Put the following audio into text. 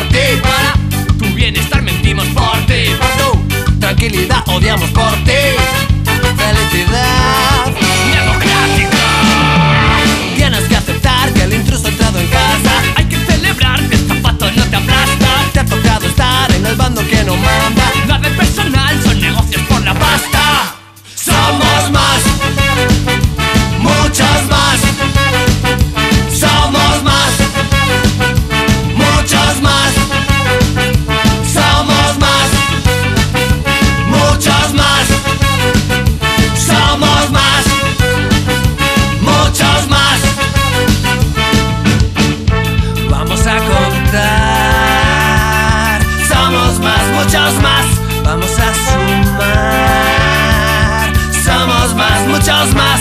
por ti, para tu bienestar mentimos por ti, para tu tranquilidad odiamos por ti. muchos más, vamos a sumar. Somos más, muchos más.